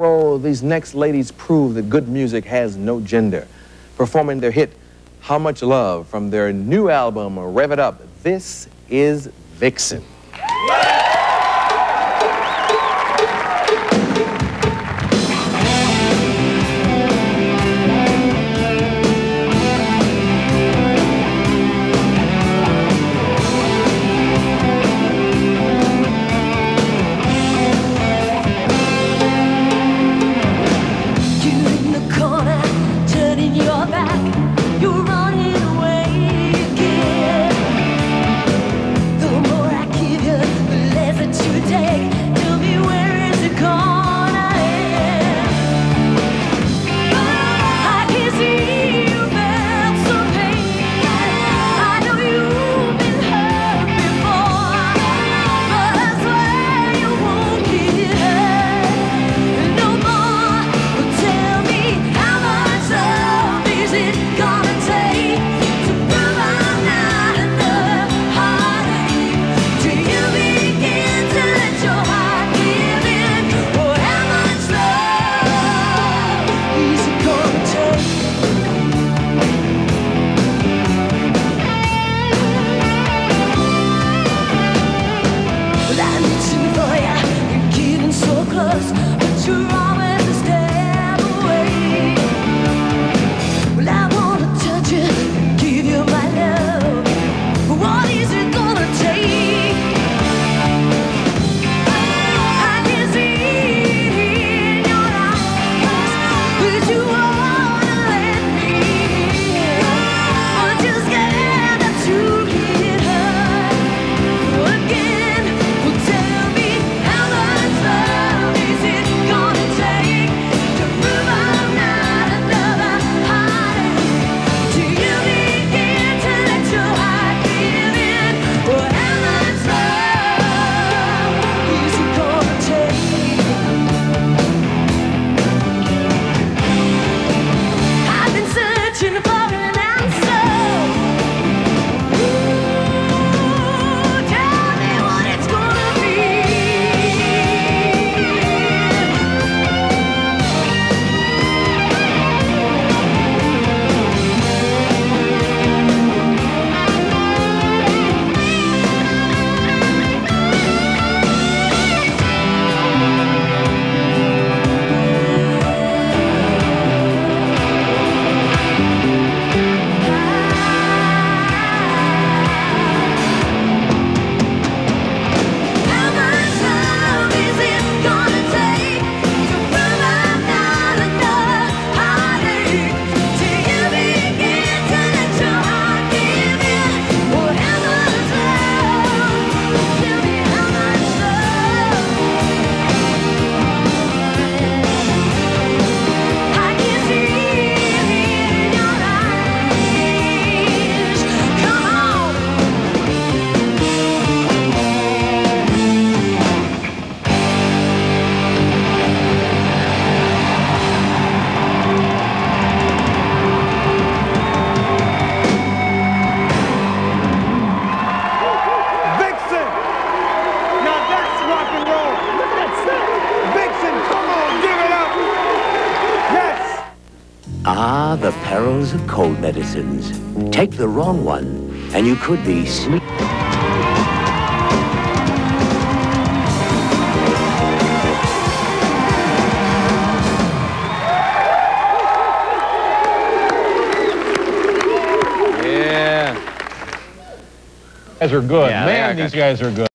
Well, these next ladies prove that good music has no gender. Performing their hit, How Much Love, from their new album, Rev It Up, this is Vixen. you are. Ah, the perils of cold medicines. Take the wrong one, and you could be sleep. guys are good. Yeah, Man, they are these guys are good.